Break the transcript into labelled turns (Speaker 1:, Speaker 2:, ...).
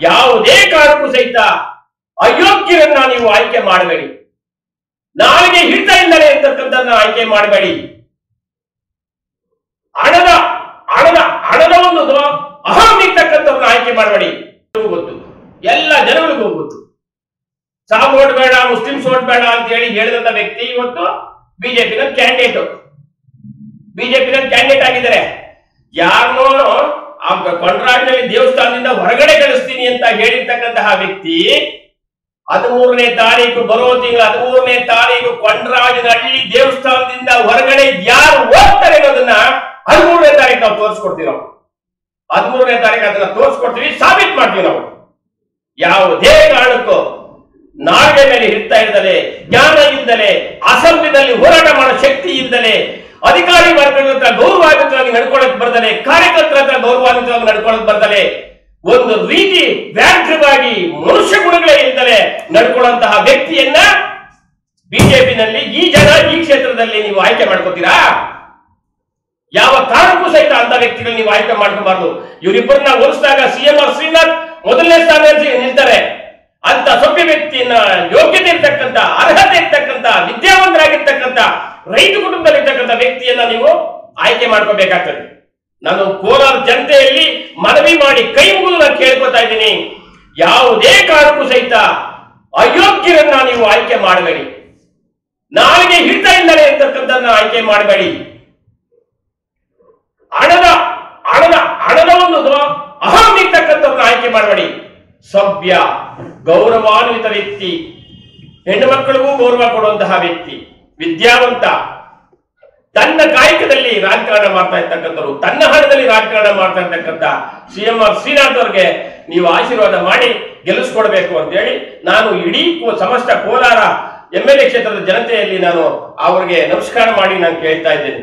Speaker 1: ಯಾವುದೇ ಕಾರಣಕ್ಕೂ ಸಹಿತ ಅಯೋಗ್ಯರನ್ನ ನೀವು ಆಯ್ಕೆ ಮಾಡಬೇಡಿ. ನಾಳೆಗೆ ಹಿಡಿತ ಇಲ್ಲದೆ ಇರ್ತಕ್ಕಂಥದ್ದನ್ನ ಆಯ್ಕೆ ಮಾಡಬೇಡಿ. ಹಣದ ಹಣದ ಹಣದ ಒಂದು ಅಹಂ ಇರ್ತಕ್ಕಂಥವ್ರನ್ನ ಆಯ್ಕೆ ಮಾಡಬೇಡಿ. ಗೊತ್ತು. ಎಲ್ಲ ಜನರಿಗೂ ಗೊತ್ತು. ಸಾಬ್ ಓಟ್ ಬೇಡ ಮುಸ್ಲಿಮ್ಸ್ ಓಟ್ ಬೇಡ ಅಂತ ಹೇಳಿ ಹೇಳಿದಂತ ವ್ಯಕ್ತಿ ಇವತ್ತು ಬಿಜೆಪಿನ ಕ್ಯಾಂಡಿಡೇಟ್ ಬಿಜೆಪಿನ ಕ್ಯಾಂಡಿಡೇಟ್ ಆಗಿದ್ದಾರೆ. ಯಾರನ್ನೋ ಆ ಕೊಂಡ್ರಾಡಿನಲ್ಲಿ ದೇವಸ್ಥಾನದಿಂದ ಹೊರಗಡೆ ಕಳಿಸ್ತೀನಿ ಅಂತ ಹೇಳಿರ್ತಕ್ಕಂತಹ ವ್ಯಕ್ತಿ, ಹದಿಮೂರನೇ ತಾರೀಕು ಬರೋ ತಿಂಗಳ ಹದಿಮೂರನೇ ತಾರೀಕು ಕೊಂಡ್ರಾಜನಹಳ್ಳಿ ದೇವಸ್ಥಾನದಿಂದ ಹೊರಗಡೆ ಯಾರು ಹೋಗ್ತಾರೆ ಅನ್ನೋದನ್ನ ಹದಿಮೂರನೇ ತಾರೀಕು ನಾವು ತೋರಿಸ್ಕೊಡ್ತೀವಿ ನಾವು. ಹದಿಮೂರನೇ ತಾರೀಕು ಅದನ್ನ ತೋರಿಸ್ಕೊಡ್ತೀವಿ, ಸಾಬೀತು ಮಾಡ್ತೀವಿ ನಾವು. ಯಾವುದೇ ಕಾರಣಕ್ಕೂ ನಾಡಿನ ಮೇಲೆ ಹಿಡ್ತಾ ಇದ್ದಲೆ ಜ್ಞಾನ ಇಲ್ಲದೆ ಅಸೆಂಬ್ಲಿನಲ್ಲಿ ಹೋರಾಟ ಮಾಡೋ ಶಕ್ತಿ ಇಲ್ಲದೆ ಅಧಿಕಾರಿ ವರ್ಗಗಳ ಹತ್ರ ಗೌರವಾನ್ವಿತವಾಗಿ ನಡ್ಕೊಳಕ್ ಬರ್ದಲೆ, ಕಾರ್ಯಕರ್ತರ ಗೌರವಾನ್ವಿತವಾಗಿ ನಡ್ಕೊಳಕ್ ಬರ್ತಾರೆ ಒಂದು ರೀತಿ ವ್ಯಾಘ್ರವಾಗಿ ಮನುಷ್ಯ ಗುಣಗಳೇ ಇದ್ದಲೆ ನಡ್ಕೊಳ್ಳುವಂತಹ ವ್ಯಕ್ತಿಯನ್ನ ಬಿಜೆಪಿನಲ್ಲಿ ಈ ಜನ ಈ ಕ್ಷೇತ್ರದಲ್ಲಿ ನೀವು ಆಯ್ಕೆ ಮಾಡ್ಕೋತೀರಾ? ಯಾವ ಕಾರಣಕ್ಕೂ ಸಹಿತ ಅಂತ ವ್ಯಕ್ತಿಗಳು ನೀವು ಆಯ್ಕೆ ಮಾಡ್ಕೋಬಾರ್ದು. ಇವರಿಬ್ಬರನ್ನ ಹೋಲಿಸಿದಾಗ ಸಿಎಂ ಆರ್ ಶ್ರೀನಾಥ್ ಮೊದಲನೇ ಸ್ಥಾನದಲ್ಲಿ ನಿಲ್ತಾರೆ. ಅಂತ ಸಭ್ಯ ವ್ಯಕ್ತಿಯನ್ನ ಯೋಗ್ಯತೆ ಇರ್ತಕ್ಕಂಥ, ಅರ್ಹತೆ ಇರ್ತಕ್ಕಂಥ, ವಿದ್ಯಾವಂತರಾಗಿರ್ತಕ್ಕಂಥ, ರೈತ ಕುಟುಂಬದಲ್ಲಿರ್ತಕ್ಕಂಥ ವ್ಯಕ್ತಿಯನ್ನ ನೀವು ಆಯ್ಕೆ ಮಾಡ್ಕೋಬೇಕಾಗ್ತದೆ. ನಾನು ಕೋಲಾರ ಜನತೆಯಲ್ಲಿ ಮನವಿ ಮಾಡಿ ಕೈ ಮುಗಿದು ನಾನು ಕೇಳ್ಕೊತಾ ಇದ್ದೀನಿ. ಯಾವುದೇ ಕಾರಣಕ್ಕೂ ಸಹಿತ ಅಯೋಗ್ಯರನ್ನ ನೀವು ಆಯ್ಕೆ ಮಾಡಬೇಡಿ. ನಾಳೆಗೆ ಹಿಡಿತ ಇಲ್ಲದೆ ಇರ್ತಕ್ಕಂಥದ್ದನ್ನ ಆಯ್ಕೆ ಮಾಡಬೇಡಿ. ಹಣದ ಹಣದ ಹಣದ ಒಂದು ಅಹಂ ಇರ್ತಕ್ಕಂಥವ್ರನ್ನ ಆಯ್ಕೆ ಮಾಡಬೇಡಿ. ಸಭ್ಯ, ಗೌರವಾನ್ವಿತ ವ್ಯಕ್ತಿ. ಹೆಣ್ಣು ಮಕ್ಕಳಿಗೂ ಗೌರವ ಕೊಡುವಂತಹ ವ್ಯಕ್ತಿ. ವಿದ್ಯಾವಂತ. ತನ್ನ ಕಾಯಕದಲ್ಲಿ ರಾಜಕಾರಣ ಮಾಡ್ತಾ ಇರ್ತಕ್ಕಂಥವ್ರು, ತನ್ನ ಹಣದಲ್ಲಿ ರಾಜಕಾರಣ ಮಾಡ್ತಾ ಇರ್ತಕ್ಕಂಥ ಸಿ ಎಂ ಆರ್ ಶ್ರೀನಾಥ್ ಅವ್ರಿಗೆ ನೀವು ಆಶೀರ್ವಾದ ಮಾಡಿ ಗೆಲ್ಲಿಸ್ಕೊಡ್ಬೇಕು ಅಂತೇಳಿ ನಾನು ಇಡೀ ಸಮಸ್ತ ಕೋಲಾರ ಎಂ ಎಲ್ ಎ ಕ್ಷೇತ್ರದ ಜನತೆಯಲ್ಲಿ ನಾನು ಅವರಿಗೆ ನಮಸ್ಕಾರ ಮಾಡಿ ನಾನು ಕೇಳ್ತಾ ಇದ್ದೇನೆ.